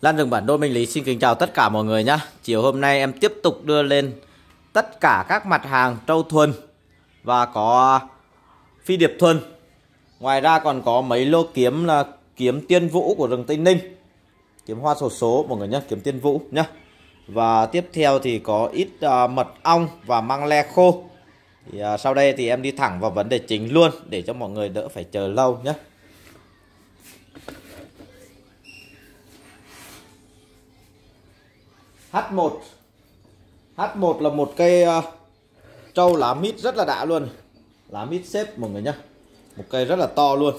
Lan rừng bản đô Minh Lý xin kính chào tất cả mọi người nhé Chiều hôm nay em tiếp tục đưa lên tất cả các mặt hàng trâu thuần và có phi điệp thuần. Ngoài ra còn có mấy lô kiếm là kiếm tiên vũ của rừng Tây Ninh Kiếm hoa sổ số mọi người nhé, kiếm tiên vũ nhé Và tiếp theo thì có ít uh, mật ong và măng le khô. Thì, uh, Sau đây thì em đi thẳng vào vấn đề chính luôn để cho mọi người đỡ phải chờ lâu nhé H1 H1 là một cây uh, ờ, trâu lá mít rất là đã luôn. Lá mít xếp mọi người nhé Một cây rất là to luôn.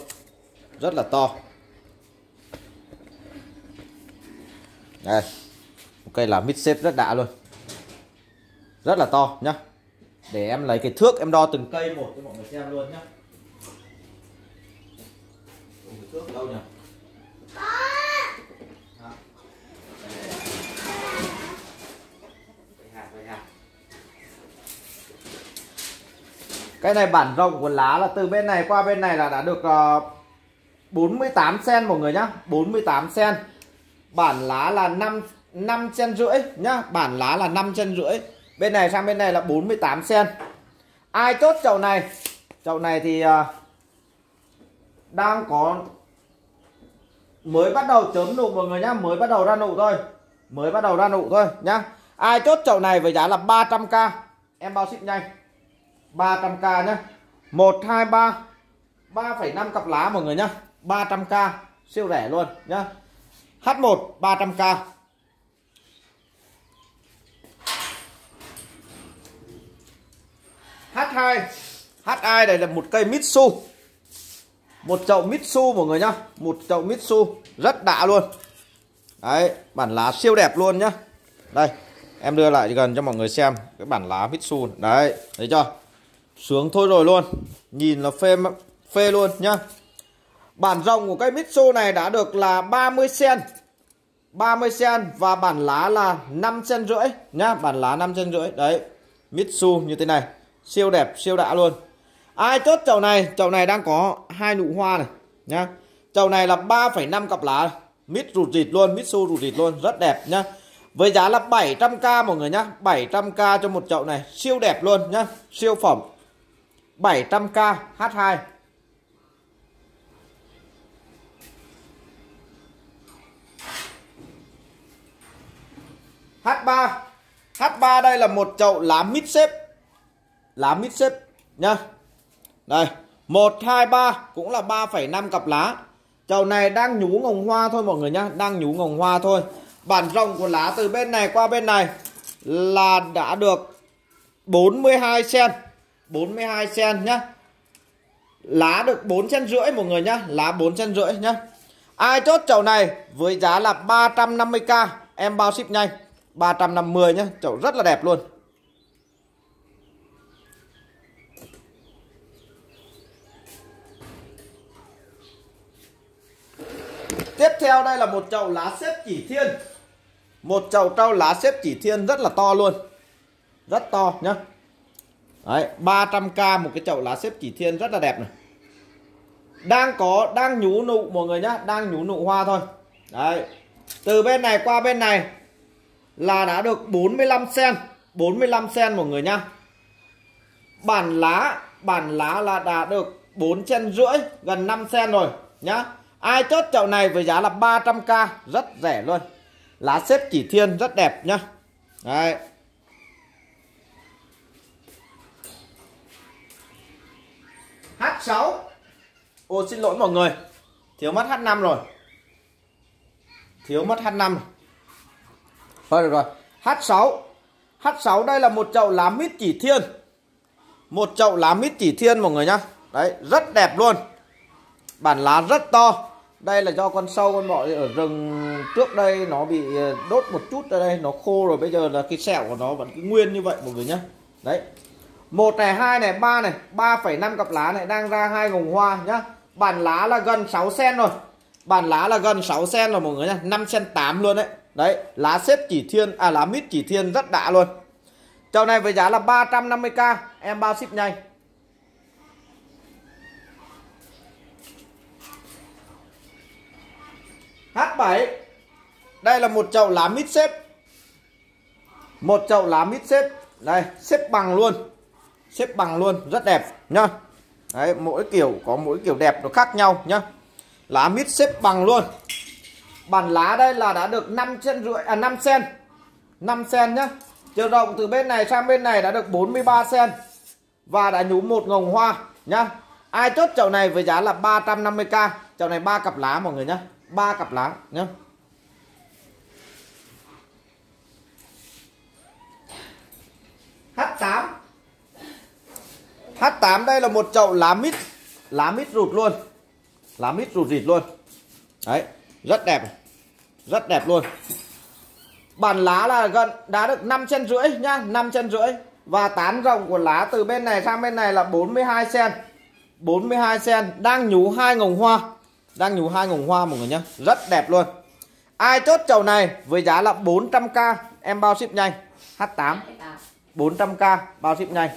Rất là to. Đây. Một cây lá mít xếp rất đã luôn. Rất là to nhá. Để em lấy cái thước em đo từng cây một cho mọi người xem luôn nhá. Thước đâu nhỉ? Cái này bản rộng của lá là từ bên này qua bên này là đã được uh, 48 cm mọi người nhá. 48 cm Bản lá là 5 5 cm rưỡi nhá. Bản lá là 5 cm rưỡi. Bên này sang bên này là 48 cm Ai chốt chậu này? Chậu này thì uh, Đang có Mới bắt đầu chớm nụ mọi người nhá. Mới bắt đầu ra nụ thôi. Mới bắt đầu ra nụ thôi nhá. Ai chốt chậu này với giá là 300k Em bao ship nhanh. 300k nhá. 1 2 3 3,5 cặp lá mọi người nhá. 300k siêu rẻ luôn nhá. H1 300k H2 H2 đây là một cây Mitsu. một chậu Mitsu mọi người nhá. một chậu Mitsu rất đã luôn. Đấy bản lá siêu đẹp luôn nhá. Đây em đưa lại gần cho mọi người xem cái bản lá Mitsu. Đấy thấy chưa? Sướng thôi rồi luôn. Nhìn là phê phê luôn nhá. Bản rộng của cây Mitsu này đã được là 30 cm 30 cm và bản lá là 5 cm rưỡi nhá. Bản lá 5 cm rưỡi. Đấy Mitsu như thế này. Siêu đẹp siêu đã luôn. Ai chốt chậu này? Chậu này đang có hai nụ hoa này nhá. Chậu này là 3,5 cặp lá. Mít rụt rịt luôn Mitsu rụt rịt luôn. Rất đẹp nhá. Với giá là 700k mọi người nhá. 700k cho một chậu này. Siêu đẹp luôn nhá. Siêu phẩm. 700k H2 H3 H3 đây là một chậu lá mít xếp. Lá mít xếp nhá. Đây 1, 2, 3 cũng là 3,5 cặp lá. Chậu này đang nhú ngồng hoa thôi mọi người nhá Đang nhú ngồng hoa thôi. Bản rộng của lá từ bên này qua bên này Là đã được 42 cm 42 sen nhá. Lá được 4 sen rưỡi mọi người nhá. Lá 4 sen rưỡi nhá. Ai chốt chậu này với giá là 350k Em bao ship nhanh. 350 nhá. Chậu rất là đẹp luôn. Tiếp theo đây là một chậu lá xếp chỉ thiên. Một chậu trâu lá xếp chỉ thiên rất là to luôn. Rất to nhá. Đấy 300k một cái chậu lá xếp chỉ thiên rất là đẹp này. Đang có Đang nhú nụ mọi người nhá Đang nhú nụ hoa thôi. Đấy Từ bên này qua bên này Là đã được 45 sen, 45 sen mọi người nhá. Bản lá Bản lá là đã được 4 sen rưỡi Gần 5 sen rồi nhá. Ai chốt chậu này với giá là 300k Rất rẻ luôn. Lá xếp chỉ thiên rất đẹp nhá. Đấy. H6 Ô, xin lỗi mọi người. Thiếu mất H5 rồi. Thiếu mất H5 Thôi, được rồi. H6 H6 đây là một chậu lá mít chỉ thiên. Một chậu lá mít chỉ thiên mọi người nhá. Đấy, rất đẹp luôn. Bản lá rất to. Đây là do con sâu con bọ ở rừng trước đây nó bị ờ, đốt một chút ở đây, Nó khô rồi. Bây giờ là cái sẹo của nó vẫn cứ nguyên như vậy mọi người nhá. Đấy một này hai này ba này 3,5 cặp lá này đang ra hai ngồng hoa nhá. Bản lá là gần 6 sen rồi. Bản lá là gần 6 sen rồi mọi người nhá 5 sen 8 luôn đấy. Đấy lá xếp chỉ thiên à lá mít chỉ thiên rất đã luôn. Chậu này với giá là 350k em bao ship nhanh? H7 đây là một chậu lá mít xếp. Một chậu lá mít xếp. Đây xếp bằng luôn xếp bằng luôn, rất đẹp, nhá. Đấy, mỗi kiểu có mỗi kiểu đẹp nó khác nhau, nhá. Lá mít xếp bằng luôn. Bản lá đây là đã được 5 chân rưỡi à 5 sen. 5 sen nhá. Chiều rộng từ bên này sang bên này đã được 43 sen. Và đã nhú một ngồng hoa, nhá. Ai chốt chậu này với giá là 350k chậu này ba cặp lá mọi người nhá. Ba cặp lá, nhá. H8 H8 đây là một chậu lá mít lá mít rụt luôn. Lá mít rụt rịt luôn. Đấy rất đẹp rất đẹp luôn. Bản lá là gần đã được 5 chân rưỡi nhá 5 chân rưỡi. Và tán rộng của lá từ bên này sang bên này là 42 cm 42 cm đang nhú hai ngồng hoa. Đang nhú hai ngồng hoa mọi người nhá rất đẹp luôn. Ai chốt chậu này với giá là 400k em bao ship nhanh. H8 400k bao ship nhanh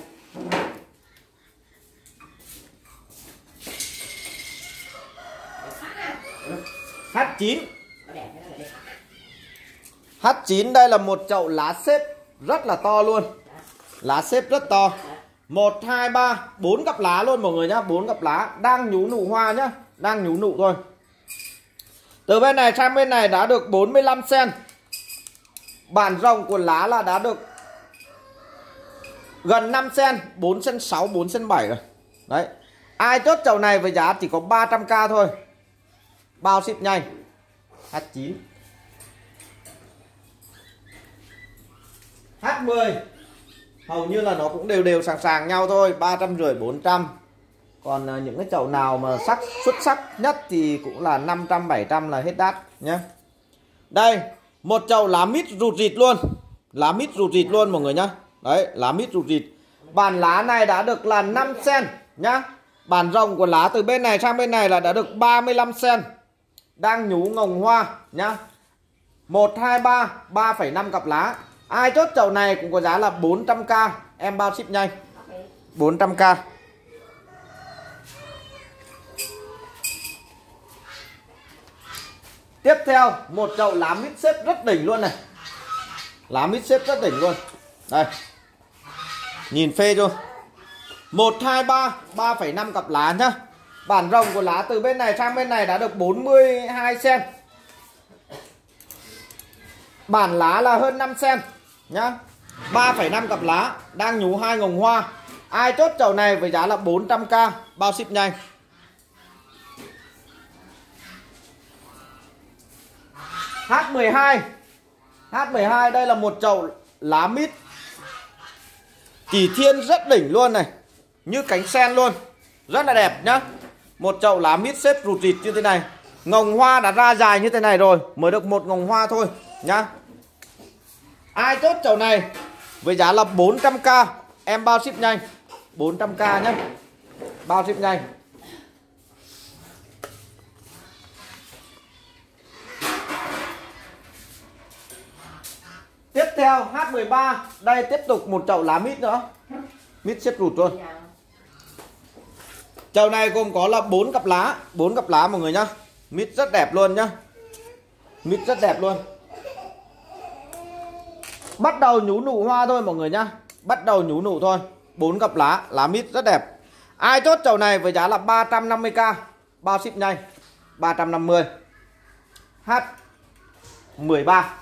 H9 H9 đây là một chậu lá xếp rất là to luôn. Lá xếp rất to. 1, 2, 3, 4 cặp lá luôn mọi người nhá 4 cặp lá đang nhú nụ hoa nhá Đang nhú nụ thôi. Từ bên này sang bên này đã được 45 cm Bản rộng của lá là đã được Gần 5 cm 4 cm 6, 4 cm 7 rồi. Đấy. Ai chốt chậu này với giá chỉ có 300k thôi. Bao ship nhanh. H9 H10 hầu như là nó cũng đều đều sàng sàng nhau thôi, ba trăm rưỡi, bốn trăm. Còn ờ, những cái chậu nào mà sắc, xuất sắc nhất thì cũng là 500 700 là hết đắt nhé đây, một chậu lá mít rụt rịt luôn. Lá mít rụt rịt luôn mọi người nhá. Đấy, lá mít rụt rịt. Bàn lá này đã được là 5 cm nhá. Bàn rộng của lá từ bên này sang bên này là đã được 35 cm đang nhú ngồng hoa nhá. 1 2 3 3,5 cặp lá. Ai chốt chậu này cũng có giá là 400k Em bao ship nhanh. 400k Tiếp theo một chậu lá mít xếp rất đỉnh luôn này. Lá mít xếp rất đỉnh luôn. Đây. Nhìn phê chưa? 1, 2, 3 3,5 cặp lá nhá. Bản rồng của lá từ bên này sang bên này đã được 42 cm Bản lá là hơn 5 cm nhá. 3,5 cặp lá đang nhú hai ngồng hoa. Ai chốt chậu này với giá là 400k bao ship nhanh. H12 H12 đây là một chậu lá mít. Chỉ thiên rất đỉnh luôn này. Như cánh sen luôn. Rất là đẹp nhá. Một chậu lá mít xếp rụt rịt như thế này. Ngồng hoa đã ra dài như thế này rồi, Mới được một ngồng hoa thôi, nhá. Ai chốt chậu này? Với giá là 400k em bao ship nhanh? 400k nhé bao ship nhanh? Tiếp theo H13 Đây, tiếp tục một chậu lá mít nữa. Mít xếp rụt luôn. Chậu này gồm có là 4 cặp lá 4 cặp lá mọi người nhá. Mít rất đẹp luôn nhá. Mít rất đẹp luôn. Bắt đầu nhú nụ hoa thôi mọi người nhá. Bắt đầu nhú nụ thôi. Bốn cặp lá lá mít rất đẹp. Ai chốt chậu này với giá là 350k bao ship nhanh? 350 H 13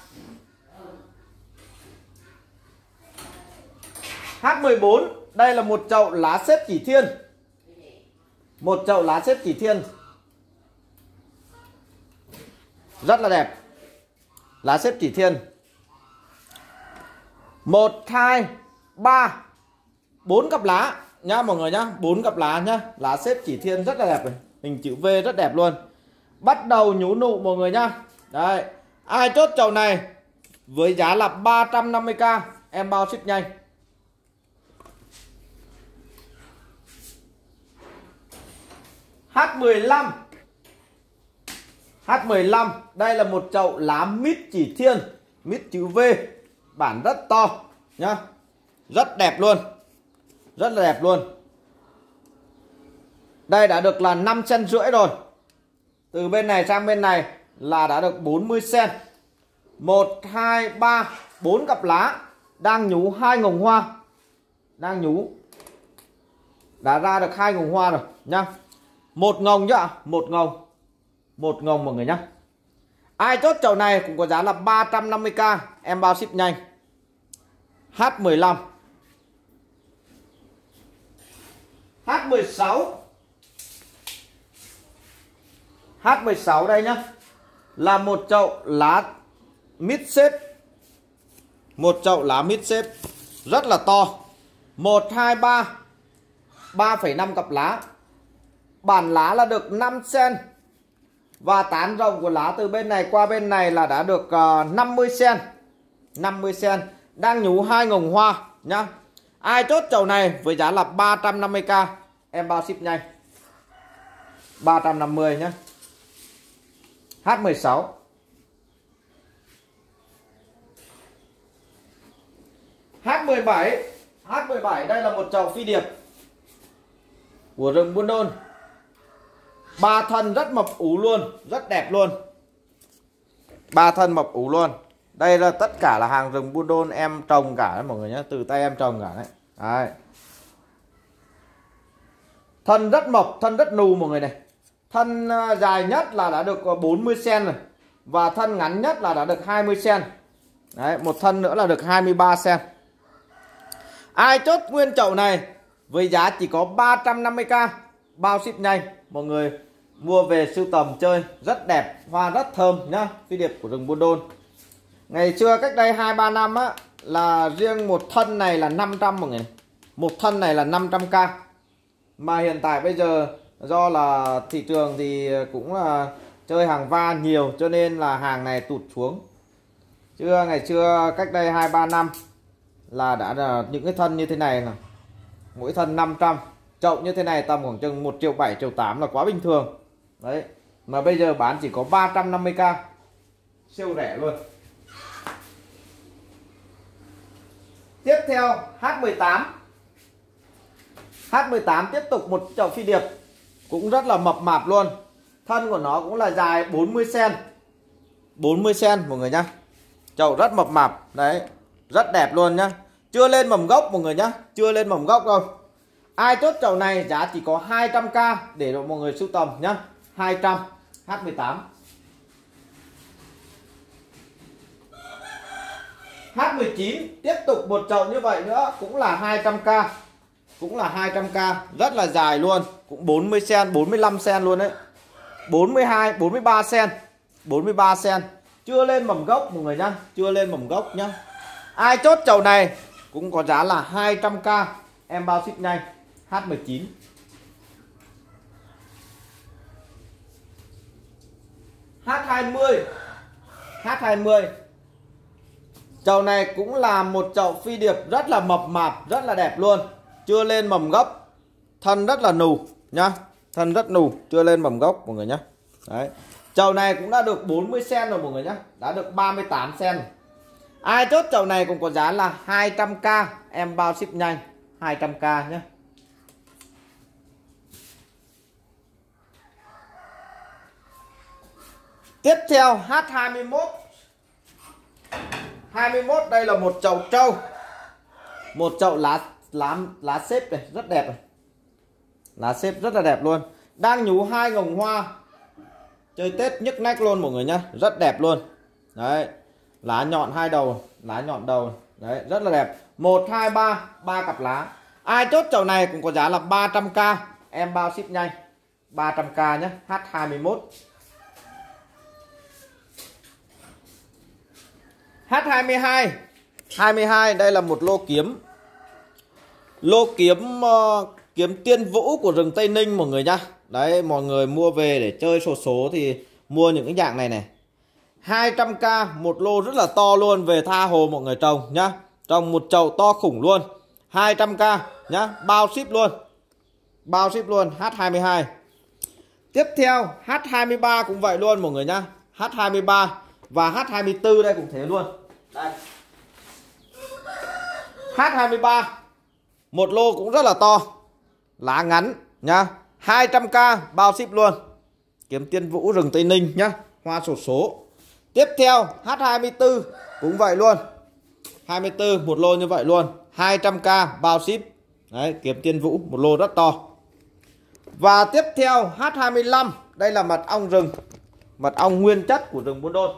H14 đây là một chậu lá xếp chỉ thiên một chậu lá xếp chỉ thiên. Rất là đẹp. Lá xếp chỉ thiên. 1 2 3 4 cặp lá. Nhá, mọi người nhá. 4 cặp lá nhá. Lá xếp chỉ thiên rất là đẹp này. Hình chữ V rất đẹp luôn. Bắt đầu nhú nụ, mọi người nhá. Đây ai chốt chậu này? Với giá là 350k em bao ship nhanh. H15 H15 đây là một chậu lá mít chỉ thiên, mít chữ V, bản rất to, nhá. Rất đẹp luôn, rất là đẹp luôn. Đây đã được là 5 chân rưỡi rồi. Từ bên này sang bên này là đã được 40 cm 1 2 3 4 cặp lá đang nhú hai ngồng hoa. Đang nhú. Đã ra được hai ngồng hoa rồi, nhá một ngồng nhá một ngồng một ngồng mọi người nhá. Ai chốt chậu này cũng có giá là 350k em bao ship nhanh. H15 H16 H16 đây nhá. Là một chậu lá mít xếp. Một chậu lá mít xếp. Rất là to. 1 2 3 3,5 cặp lá bản lá là được 5 sen. Và tán rộng của lá từ bên này qua bên này là đã được ờ, uh, 50 sen. 50 sen. Đang nhú hai ngồng hoa nhá. Ai chốt chậu này với giá là 350k em bao ship nhanh. 350 nhá. H16 H17 H17 đây là một chậu phi điệp của rừng Buôn Đôn ba thân rất mập ú luôn rất đẹp luôn. Ba thân mập ú luôn. Đây là tất cả là hàng rừng Buôn Đôn em trồng cả đấy mọi người nhé từ tay em trồng cả đấy, đấy. thân rất mập thân rất nù mọi người này. Thân à, dài nhất là đã được à, 40 cm rồi. Và thân ngắn nhất là đã được 20 cm đấy một thân nữa là được 23 cm ai chốt nguyên chậu này với giá chỉ có 350k bao ship nhanh mọi người mua về sưu tầm chơi, rất đẹp, hoa rất thơm nhá phi điệp của rừng buôn đôn. Ngày xưa cách đây hai ba năm á, là riêng một thân này là 500 mọi người. Một thân này là 500k mà hiện tại bây giờ, do là thị trường thì cũng là chơi hàng va nhiều, cho nên là hàng này tụt xuống. Chưa ngày xưa cách đây hai ba năm là đã là những cái thân như thế này là mỗi thân 500 chậu như thế này tầm khoảng chừng 1 triệu 7 triệu 8 là quá bình thường đấy, mà bây giờ bán chỉ có 350k siêu rẻ luôn. Tiếp theo H18 H18 tiếp tục một chậu phi điệp. Cũng rất là mập mạp luôn. Thân của nó cũng là dài 40 cm 40 cm mọi người nhá. Chậu rất mập mạp. Đấy, rất đẹp luôn nhá. Chưa lên mầm gốc mọi người nhá. Chưa lên mầm gốc đâu. Ai chốt chậu này giá chỉ có 200k để mọi người sưu tầm nhá. 200 H18 H19 tiếp tục một chậu như vậy nữa, cũng là 200k cũng là 200k rất là dài luôn, cũng 40 cm 45 cm luôn đấy. 42 43 cm 43 cm chưa lên mầm gốc mọi người nhá, chưa lên mầm gốc nhá. Ai chốt chậu này cũng có giá là 200k em bao ship nhanh H19 H20 H20 Chậu này cũng là một chậu phi điệp rất là mập mạp, rất là đẹp luôn. Chưa lên mầm gốc. Thân rất là nù nhá. Thân rất nù, chưa lên mầm gốc mọi người nhá. Đấy. Chậu này cũng đã được 40 cm rồi mọi người nhá. Đã được 38 cm. Ai chốt chậu này cũng có giá là 200k, em bao ship nhanh, 200k nhé. Tiếp theo H21 21 đây là một chậu trâu. Một chậu lá lá lá xếp này rất đẹp này. Lá xếp rất là đẹp luôn. Đang nhú hai ngồng hoa. Chơi Tết nhức nách luôn mọi người nhá. Rất đẹp luôn. Đấy Lá nhọn hai đầu Lá nhọn đầu. Đấy rất là đẹp. 1, 2, 3 ba cặp lá. Ai chốt chậu này cũng có giá là 300k Em bao ship nhanh. 300k nhé H21 H22 22 đây là một lô kiếm. Lô kiếm uh, kiếm tiên vũ của rừng Tây Ninh mọi người nhá. Đấy mọi người mua về để chơi sổ số số thì mua những cái dạng này này. 200k một lô rất là to luôn về tha hồ mọi người trồng nhá. Trồng một chậu to khủng luôn. 200k nhá bao ship luôn. Bao ship luôn H22 Tiếp theo H23 cũng vậy luôn mọi người nhá. H23 và H24 đây cũng thế luôn. Đây. H23 một lô cũng rất là to. Lá ngắn, nhá. 200k bao ship luôn. Kiếm tiên vũ rừng Tây Ninh, nhá. Hoa sổ số. Tiếp theo H24 cũng vậy luôn. 24 một lô như vậy luôn. 200k bao ship. Đấy, kiếm tiên vũ, một lô rất to. Và tiếp theo H25 đây là mật ong rừng. Mật ong nguyên chất của rừng Buôn Đôn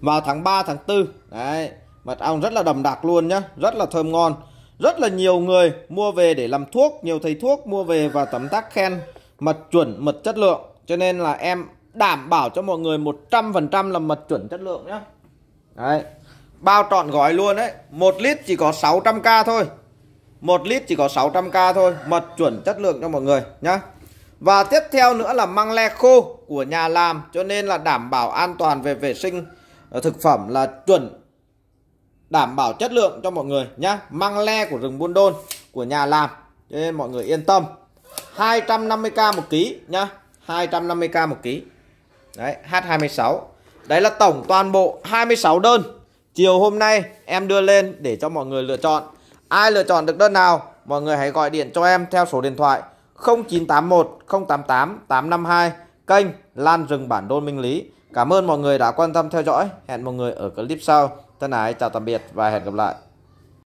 vào tháng 3 tháng 4 đấy. Mật ong rất là đậm đặc luôn nhá. Rất là thơm ngon. Rất là nhiều người mua về để làm thuốc, nhiều thầy thuốc mua về và tấm tắc khen mật chuẩn, mật chất lượng. Cho nên là em đảm bảo cho mọi người 100% là mật chuẩn chất lượng nhá. Đấy. Bao trọn gói luôn đấy. Một lít chỉ có 600k thôi. Một lít chỉ có 600k thôi. Mật chuẩn chất lượng cho mọi người nhá. Và tiếp theo nữa là măng le khô của nhà làm. Cho nên là đảm bảo an toàn về vệ sinh. Ờ, thực phẩm là chuẩn đảm bảo chất lượng cho mọi người nhá. Măng le của rừng buôn đôn, của nhà làm. Cho nên mọi người yên tâm. 250k một ký nhá. 250k một ký. Đấy H26 đấy là tổng toàn bộ 26 đơn. Chiều hôm nay em đưa lên để cho mọi người lựa chọn. Ai lựa chọn được đơn nào, mọi người hãy gọi điện cho em theo số điện thoại 0981 088 852 kênh Lan rừng bản đôn Minh Lý. Cảm ơn mọi người đã quan tâm theo dõi. Hẹn mọi người ở clip sau. Thân ái, chào tạm biệt và hẹn gặp lại.